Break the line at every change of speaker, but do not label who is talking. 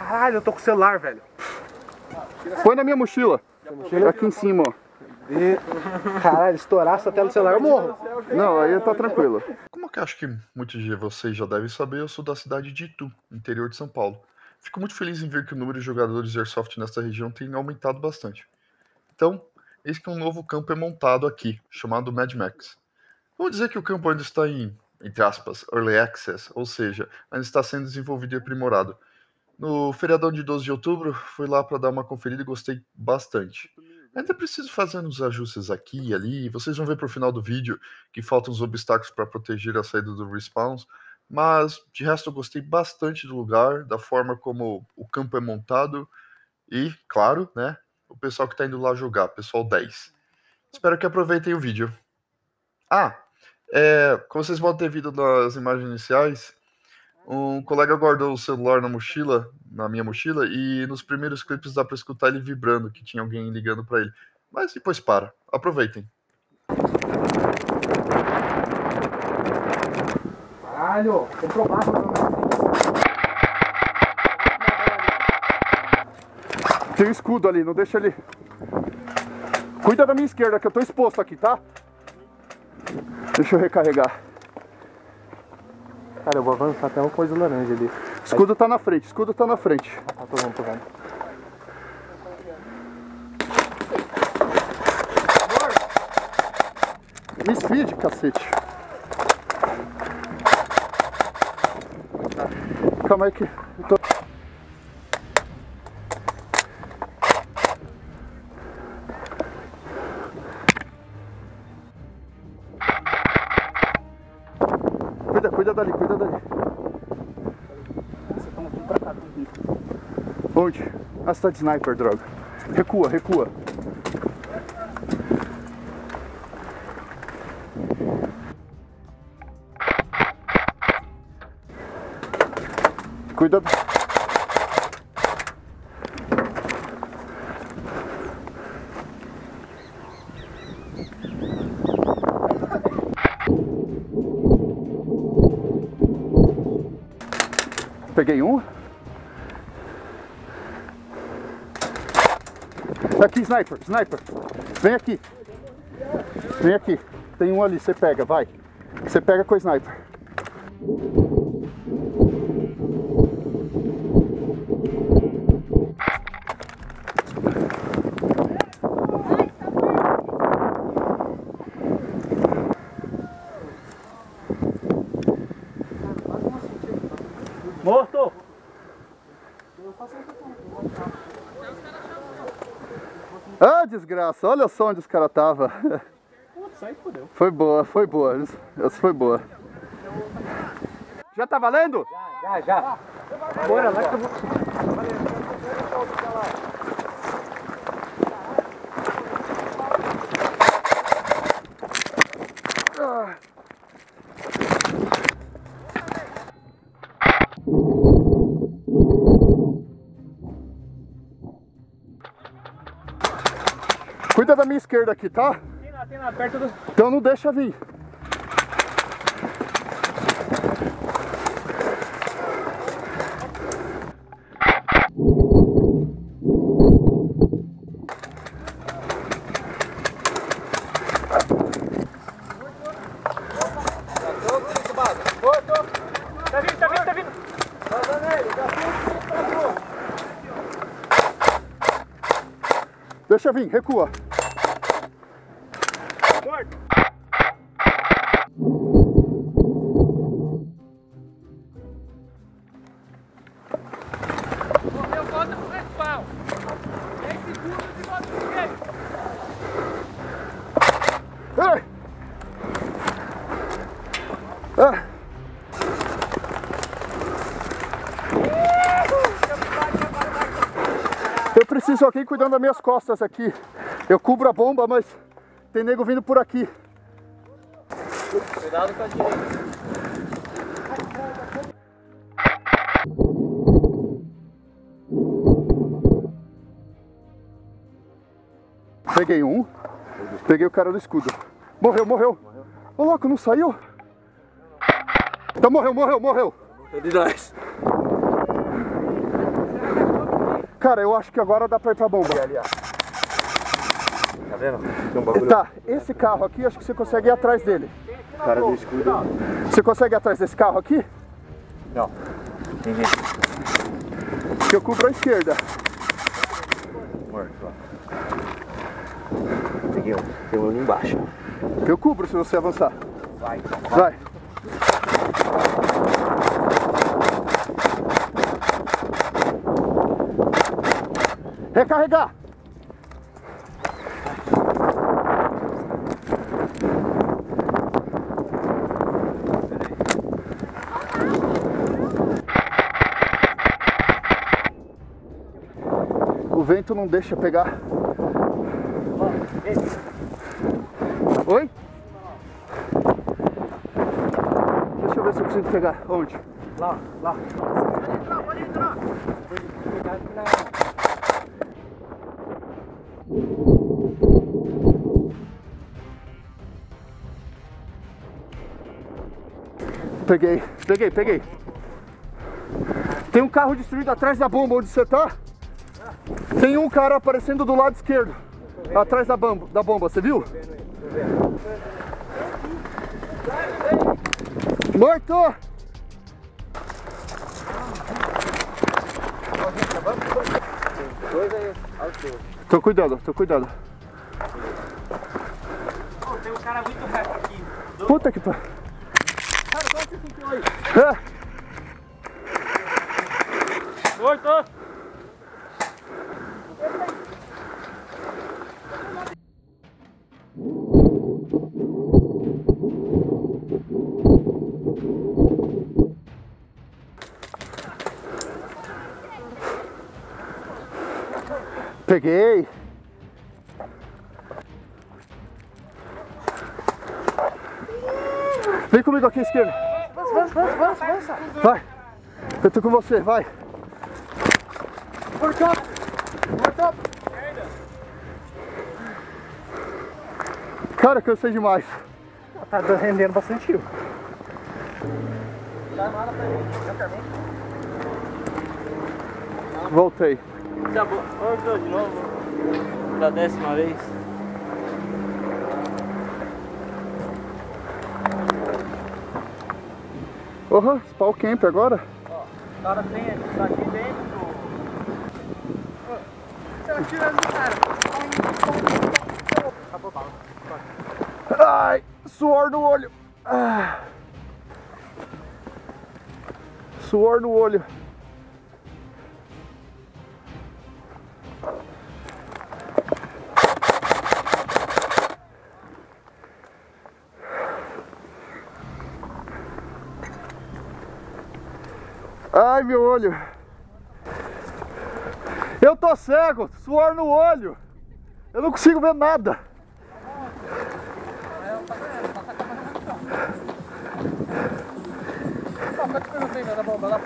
Caralho, eu tô com o celular, velho.
Põe na minha mochila. Aqui em cima, ó.
Caralho, estourasse a tela do celular, eu morro.
Não, aí tá tranquilo.
Como que eu acho que muitos de vocês já devem saber, eu sou da cidade de Itu, interior de São Paulo. Fico muito feliz em ver que o número de jogadores de Airsoft nesta região tem aumentado bastante. Então, eis que um novo campo é montado aqui, chamado Mad Max. Vamos dizer que o campo ainda está em, entre aspas, Early Access, ou seja, ainda está sendo desenvolvido e aprimorado. No feriadão de 12 de outubro, fui lá para dar uma conferida e gostei bastante. Ainda preciso fazer uns ajustes aqui e ali. Vocês vão ver pro final do vídeo que faltam uns obstáculos para proteger a saída do respawns. Mas de resto eu gostei bastante do lugar, da forma como o campo é montado e, claro, né, o pessoal que está indo lá jogar, pessoal 10. Espero que aproveitem o vídeo. Ah, é, como vocês podem ter visto nas imagens iniciais, um colega guardou o celular na mochila, na minha mochila, e nos primeiros clipes dá para escutar ele vibrando, que tinha alguém ligando para ele. Mas depois para. Aproveitem.
Caralho, comprou barra pra
Tem um escudo ali, não deixa ele. Cuida da minha esquerda, que eu tô exposto aqui, tá? Deixa eu recarregar.
Cara, eu vou avançar até uma coisa laranja ali.
Escudo tá na frente, escudo tá na frente.
Ah, tô vendo, tô vendo.
Me speed, cacete. Calma aí que. eu tô- Cuida, cuida dali, cuida dali. Onde? Ah, você tá de sniper, droga. Recua, recua. Cuida. Peguei um. Aqui, sniper, sniper. Vem aqui. Vem aqui. Tem um ali, você pega, vai. Você pega com o sniper.
Morto!
Ah, desgraça, olha só onde os caras tava. Foi boa, foi boa. Essa foi boa. Já tá valendo?
Já, já. Bora lá que eu vou.
Cuida da minha esquerda aqui, tá?
Tem lá, tem lá, perto do.
Então não deixa vir. Deixa vir, recua. Preciso de alguém cuidando das minhas costas aqui. Eu cubro a bomba, mas tem nego vindo por aqui.
Cuidado com a direita.
Peguei um. Peguei o cara do escudo. Morreu, morreu. Ô louco, não saiu? Então morreu, morreu, morreu.
de nós.
Cara, eu acho que agora dá pra ir pra bomba.
Ali, ó. Tá vendo? Tem um bagulho.
Tá, esse carro aqui, acho que você consegue ir atrás dele.
Cara do escudo.
Você consegue ir atrás desse carro aqui?
Não. Gente
Que eu cubro a esquerda.
morto lá. Peguei um. Tem um ali embaixo.
Eu cubro se você avançar.
Vai, então.
Vai. Recarregar. O vento não deixa pegar. Oi? Deixa eu ver se eu consigo pegar. Onde?
Lá, lá.
Peguei, peguei, peguei. Tem um carro destruído atrás da bomba onde você tá. Tem um cara aparecendo do lado esquerdo. Atrás da bomba, da bomba, você viu? Morto!
Dois aí.
Tô cuidando, tô cuidando.
Tem um cara muito reto aqui.
Puta que pariu.
Cara, quanto você sentiu aí?
Peguei. Vem comigo aqui, esquerda. Vai. Eu tô com você, vai. Cara, cansei demais.
Tá rendendo bastante tiro.
Voltei.
Tá bom. Voltou de novo. Da décima vez.
Porra, spawn camp agora?
O cara tem, tá aqui dentro. Você atirando no cara.
Ai, suor no olho. Ah. Suor no olho. Ai, meu olho. Eu tô cego, suor no olho. Eu não consigo ver nada.
Quantas coisas tem na bomba lá?